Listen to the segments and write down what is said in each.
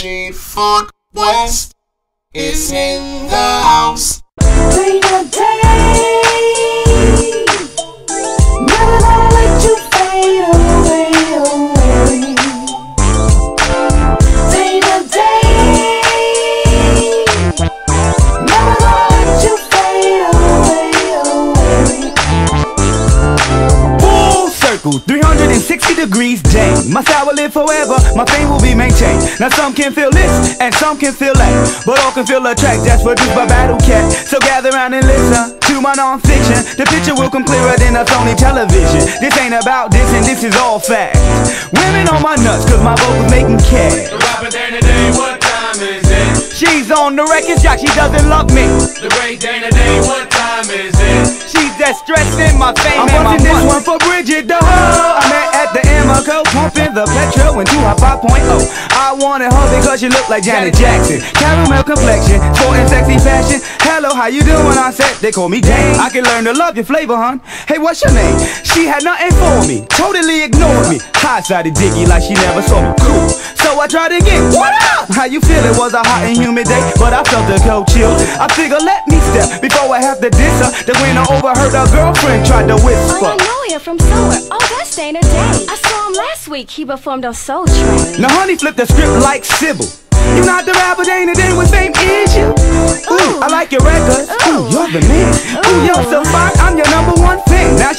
G Funk West is in the house. Day to day. Circle, 360 degrees day. My style will live forever, my fame will be maintained. Now some can feel this, and some can feel that. But all can feel a track that's produced by Battle Cat. So gather around and listen to my non-fiction. The picture will come clearer than a Sony television. This ain't about this, and this is all fact. Women on my nuts, cause my vocals make 'em care. The rapper Dana Dane, what time is it? She's on the record jock, she doesn't love me. The great Day, what time is it? She's just stressing my fame I'm and my busting this one for Bridget the hoe. I met at the Amoco, pumping the petrol into her 5.0. I wanted her because she looked like Janet Jackson. Caramel complexion, sport and sexy fashion. Hello, how you doing? I said they call me Dane. I can learn to love your flavor, hun. Hey, what's your name? She had nothing for me, totally ignored me. High-sided diggy like she never saw me. Cool. So I tried again. What up? How you feel? It was a hot and humid day, but I felt the cold chill. I figure let me step before I have to diss her. when i overheard her girlfriend tried to Oh, whisper. I know you from somewhere. Oh, that's Dana Dane. I saw him last week. He performed on Soul Train. Now honey flipped the script like Sybil. You're not the rapper Dana Dane with fame is you. Ooh, I like your records. Ooh, you're the man. Ooh, you're so fine.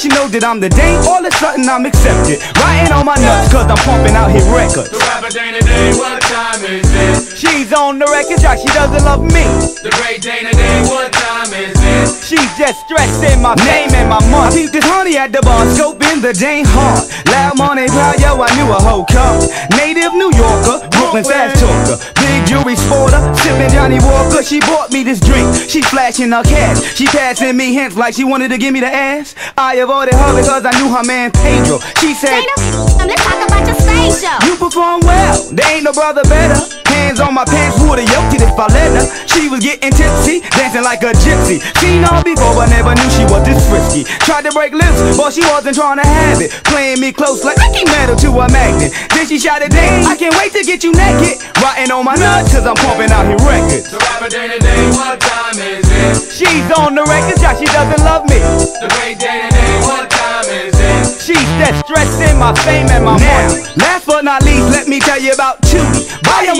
She know that I'm the Dane. All of a sudden I'm accepted. Writing on my nuts cause I'm pumping out hit records. The rapper Dana Dane, what time is it? She's on the record jock, she doesn't love me. The great Dana Dane, what time is it? She's just stressing my name and my money. I peeped this at the bar, scoping the Dane hard. Loud money, proud, yo, I knew a whole come. Native New Yorker, Brooklyn fast talker. Big jewelry sporter, sipping Johnnie Walker. She bought me this drink, she flashing her cash. She passing me hints like she wanted to give me the ass. I avoided her because I knew her man Pedro. She said, Dana, let's talk about your stage show. You perform well, there ain't no brother better. Hands on my pants, woulda yoked it if I let her. She was getting tipsy, dancing like a gypsy. Seen her before, but never knew she was this frisky. Tried to break lips, but she wasn't trying to have it. Playing me close like I metal to a magnet. Then she shouted, Dang, I can't wait to get you naked. Riding on my nuts, cause I'm pumping out his records. The rapper Dana Dane, what time is it? She's on the record, yeah, she doesn't love me. The great Day, what time is it? She's just stressing my fame and my money. Last but not least, let me tell you about Tootie.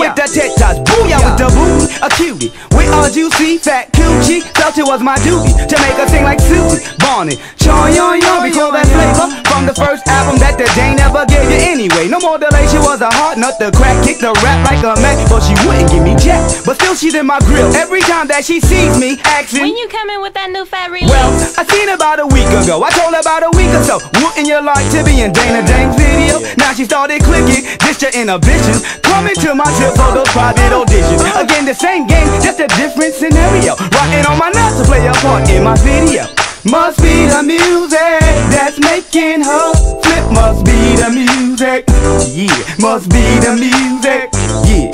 With the tetas, booyah with the booty, a cutie. With a juicy fat coochie, felt it was my duty to make her sing like Susie. Bonnet, chon yon yon, we call that flavor from the first album that the Dane never gave you anyway. No more delay, she was a hard nut to crack, kick the rap like a Mac, but she wouldn't give me jack. But still, she's in my grill every time that she sees me, asking. When you coming with that new fat release? Well, I seen about a week ago. I told her about a week or so. Wouldn't you like to be in Dana Dane's video? Now she started clicking, this your inhibitions. Coming to my tip for those private auditions. Again, the same game, just a different scenario. Rocking on my nuts to play a part in my video. Must be the music that's making her flip. Must be the music, yeah. Must be the music, yeah.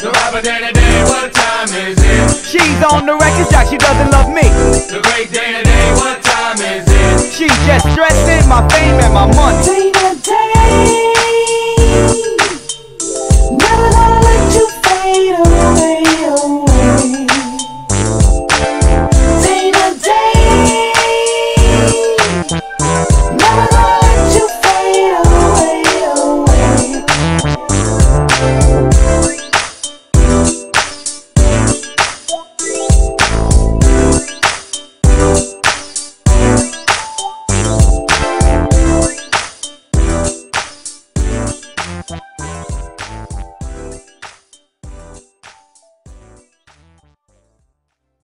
The rapper Dana Dane, what time is it? She's on the record jock, she doesn't love me. The great Dana Dane, what She's just stressing my fame and my money.